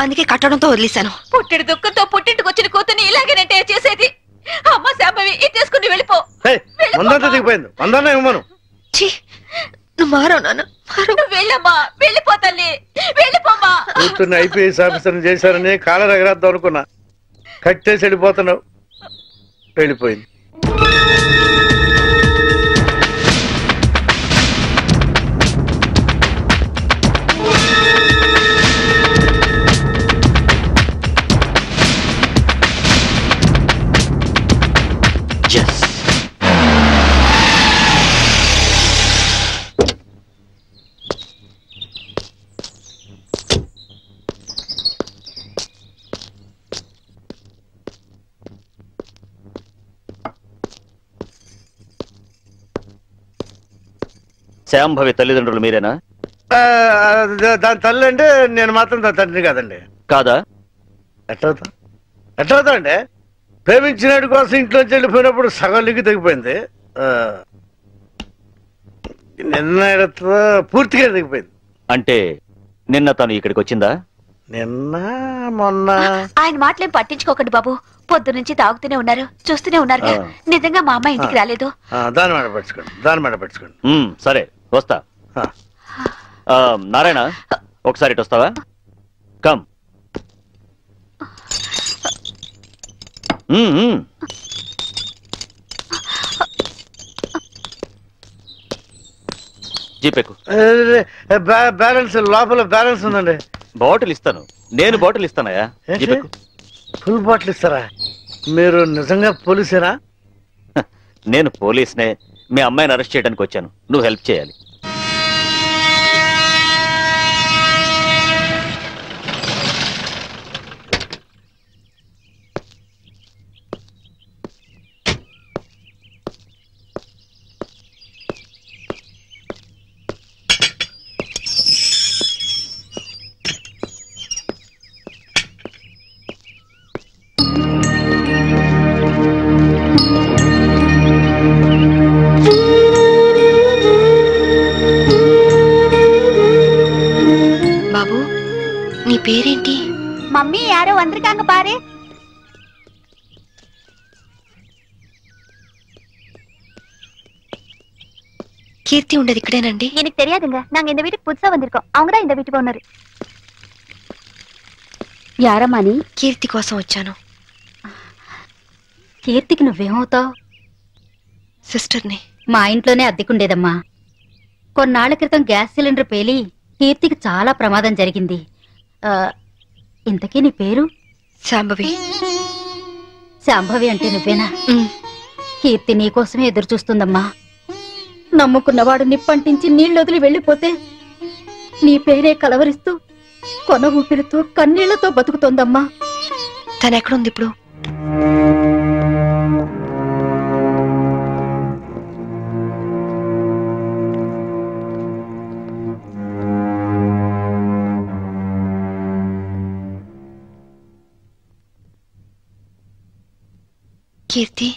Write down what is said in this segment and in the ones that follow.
అందుకే కట్టడంతో వదిలేశాను. పుట్టిడి దుఃఖంతో పుట్టింటికి వచ్చిన కూతుర్ని ఇలాగేనంటే చేసేది. అమ్మ శాంభవి ఇది తీసుకుని వెళ్ళిపో. ఏయ్, వందంతా దిగిపోయింది. వందన్నా ఇవ్వను. ఛీ నువ్వు మారో నాన్న వెళ్ళమ్మా వెళ్ళిపో తల్లి. వెళ్ళిపోమ్మా. కూతుర్ని ఐపీఎస్ ఆఫీసర్ని చేశారని కాలర్ ఎగరేద్దాం అనుకున్నా. కట్టేసి వెళ్ళిపోతున్నావు. వెళ్ళిపోయింది. శాంభవి తల్లిదండ్రులు మీరేనా? దాని తల్లి అంటే నేను మాత్రం దాని తండ్రి కాదండి. కాదా? ఎట్లవుతా? ఎట్లవుతా అండి ప్రేమించినటి కోసం ఇంట్లోంచి వెళ్ళిపోయినప్పుడు సగం లిగి తెగిపోయింది. ఆ, నిన్న పూర్తిగా తెగిపోయింది. అంటే నిన్న తను ఇక్కడికి వచ్చిందా? నిన్న మొన్న. ఆయన మాటలేం పట్టించుకోకండి బాబు. పొద్దు నుంచి తాగుతూనే ఉన్నారు చూస్తూనే ఉన్నారు. నిజంగా మా అమ్మ ఇంటికి రాలేదు. ఆ, దాని మాట పెట్టుకోండి దాని మాట పెట్టుకోండి సరే. వస్తా. ఆ. నారాయణ ఒకసారి ఇటు వస్తావా? కమ్. మ్మ్, బ్యాలెన్స్ లోపల బ్యాలెన్స్ ఉందండి. బాటిల్ ఇస్తాను. నేను బాటిల్ ఇస్తానయా ఫుల్ బాటిల్ ఇస్తారా? మీరు నిజంగా పోలీసేనా? నేను పోలీస్నే. మీ అమ్మాయిని అరెస్ట్ చేయడానికి వచ్చాను. నువ్వు హెల్ప్ చేయాలి. పేరేంటి మమ్మీ యారో వందరికాంగ పారే కీర్తి ఉండేది ఇక్కడేనండి எனக்கு தெரியாதுங்க நாங்க இந்த வீட்டுக்கு புதுசா வந்திருக்கோம் அவங்க தான் இந்த வீட்டுக்கு ஓனர் యారమ్మా అని కీర్తి కోసం వచ్చాను కీర్తికి నువ్వేమవుతావు సిస్టర్ని మా ఇంట్లోనే అద్దెకుండేదమ్మా కొన్నాళ్ల క్రితం గ్యాస్ సిలిండర్ పేలి కీర్తికి చాలా ప్రమాదం జరిగింది ఆ, ఇంతకీ నీ పేరు? శాంభవి. శాంభవి అంటే నువ్వేనా? కీర్తి నీకోసమే ఎదురు చూస్తుందమ్మా. నమ్ముకున్నవాడు నిప్పంటించి నీళ్ళొదిలి వెళ్ళిపోతే నీ పేరే కలవరిస్తూ కొన ఊపిరితో కన్నీళ్ళతో బతుకుతోందమ్మా. తను ఎక్కడుంది ఇప్పుడు? కీర్తి.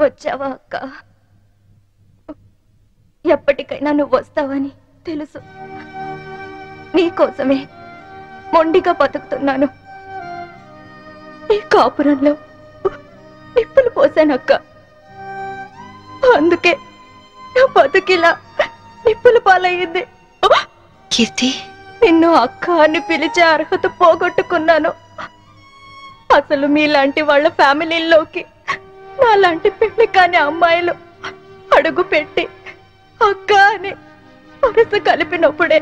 వచ్చావా అక్క? ఎప్పటికైనా నువ్వు వస్తావని తెలుసు. నీకోసమే మొండిగా బతుకుతున్నాను. ఈ కాపురంలో నిప్పులు పోసానక్క అందుకే నా బతుకిలా నిప్పుల పాలయ్యింది. కీర్తి. నిన్ను అక్క అని పిలిచే అర్హత పోగొట్టుకున్నాను. అసలు మీలాంటి వాళ్ళ ఫ్యామిలీల్లోకి నాలాంటి పెళ్ళి కాని అమ్మాయిలు అడుగు పెట్టి అక్క అని వరుస కలిపినప్పుడే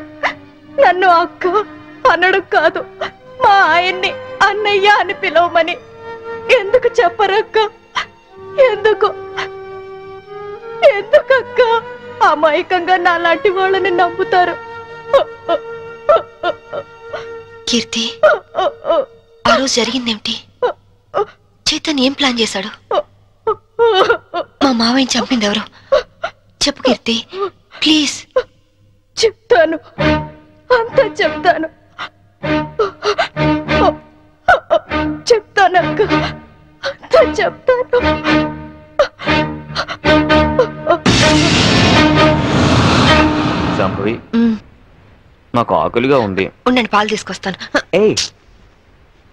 నన్ను అక్క అనడం కాదు మా ఆయన్ని అన్నయ్య అని పిలవమని. ఎందుకు చెప్పరక్క? ఎందుకు? ఎందుకక్క? అమాయకంగా నాలాంటి వాళ్ళని నమ్ముతారు. కీర్తి. ఆ రోజు జరిగిందేమిటి? చైతన్ ఏం ప్లాన్ చేశాడు? మా మావయ్యని చంపింది ఎవరు చెప్పు కీర్తి. ప్లీజ్. చెప్తాను. అంతా చెప్తాను. చెప్తానక్క అంతా చెప్తాను. నాకు ఆకలిగా ఉంది. ఉండండి పాలు తీసుకొస్తాను. ఏయ్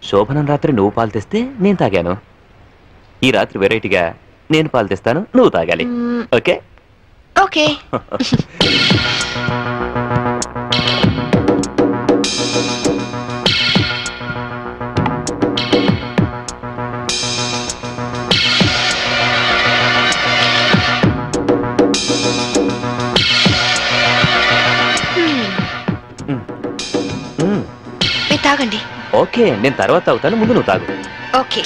శోభనం రాత్రి నువ్వు పాలు తెస్తే నేను తాగాను. ఈ రాత్రి వెరైటీగా నేను పాలు తెస్తాను నువ్వు తాగాలి. ఓకే? ఓకే. తాగండి. ఓకే నేను తర్వాత అవుతాను ముందు నువ్వు తాగు. ఓకే.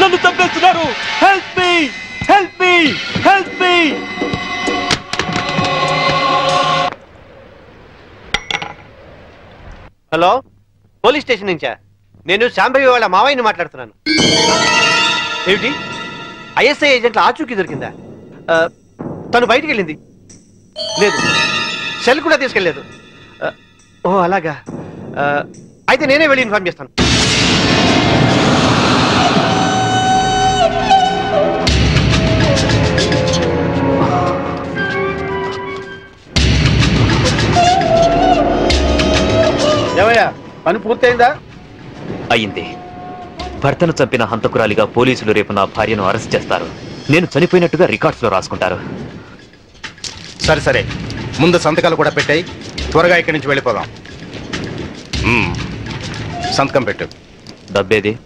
నన్ను చంపేస్తున్నారు. Help me help me help me hello police station నుంచా? నేను శాంభవి వాళ్ళ మావయ్యని మాట్లాడుతున్నాను. ఏమిటి? ఐఎస్ఐ ఏజెంట్ల ఆచూకీ దొరికిందా? తను బయటికి వెళ్ళింది. లేదు సెల్ కూడా తీసుకెళ్ళలేదు. ఓ అలాగా. అయితే నేనే వెళ్ళి ఇన్ఫార్మ్ చేస్తాను. పని పూర్తయిందా? అయింది భర్తను చంపిన హంతకురాలిగా పోలీసులు రేపు నా భార్యను అరెస్ట్ చేస్తారు. నేను చనిపోయినట్టుగా రికార్డ్స్లో రాసుకుంటారు. సరే సరే. ముందు సంతకాలు కూడా పెట్టాయి. త్వరగా ఇక్కడి నుంచి వెళ్ళిపోదాం. మ్మ్. సంతకం పెట్టు. డబ్బేది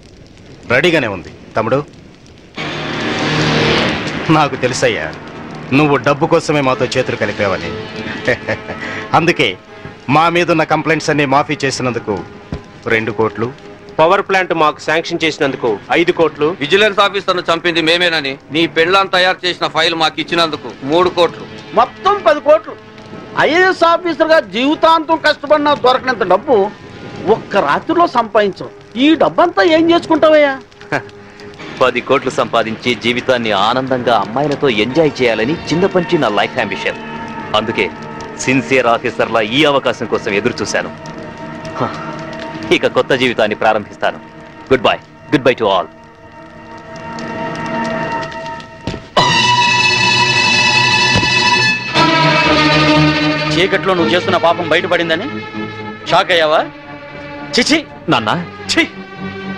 రెడీగానే ఉంది. తమ్ముడు? నాకు తెలుసయ్యా నువ్వు డబ్బు కోసమే మాతో చేతులు కలిపావని. అందుకే మా మీదున్న కంప్లైంట్స్ అన్ని మాఫీ చేసినందుకు రెండు కోట్లు. పవర్ ప్లాంట్ మాకు శాంక్షన్ చేసినందుకు ఐదు కోట్లు. విజిలెన్స్ ఆఫీసర్ను చంపింది మేమేనని నీ పెళ్ళాం తయారు చేసిన ఫైల్ మాకు ఇచ్చినందుకు మూడు కోట్లు. మొత్తం పది కోట్లు. ఐఏఎస్ ఆఫీసర్గా జీవితాంతం కష్టపడినా దొరకనంత డబ్బు ఒక్క రాత్రిలో సంపాదించవు ఈ డబ్బంతా ఏం చేసుకుంటావయ్యా? పది కోట్లు సంపాదించి జీవితాన్ని ఆనందంగా అమ్మాయిలతో ఎంజాయ్ చేయాలని చిన్నపంచి నా లైఫ్ అంబిషన్. అందుకే సిన్సియర్ ఆఫీసర్లా ఈ అవకాశం కోసం ఎదురు చూశాను ఇక కొత్త జీవితాన్ని ప్రారంభిస్తాను. Good bye good bye to all చీకట్లో నువ్వు చేస్తున్న పాపం బయటపడిందని? షాక్ అయ్యావా? చిచి నాన్న. ఛీ.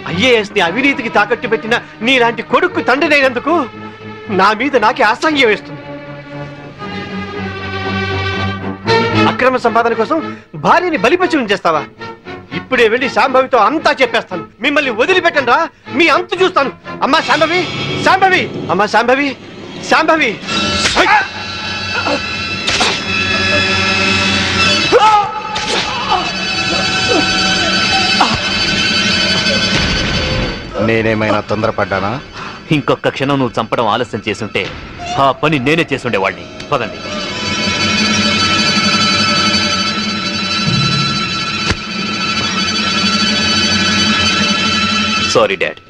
ఐఏఎస్ని అవినీతికి తాకట్టు పెట్టిన నీలాంటి కొడుకు తండ్రినైనందుకు నా మీద నాకే అసహ్యం వేస్తుంది. అక్రమ సంపాదన కోసం భార్యని బలిపశం చేస్తావా? ఇప్పుడే వెళ్ళి శాంభవితో అంతా చెప్పేస్తాను. మిమ్మల్ని వదిలిపెట్టండి రా మీ అంతు చూస్తాను. అమ్మా శాంభవి శాంభవి అమ్మా శాంభవి శాంభవి. నేనేమైనా తొందరపడ్డానా? ఇంకొక క్షణం నువ్వు చంపడం ఆలస్యం చేసుంటే ఆ పని నేనే చేసుండేవాడిని పదండి. Sorry dad.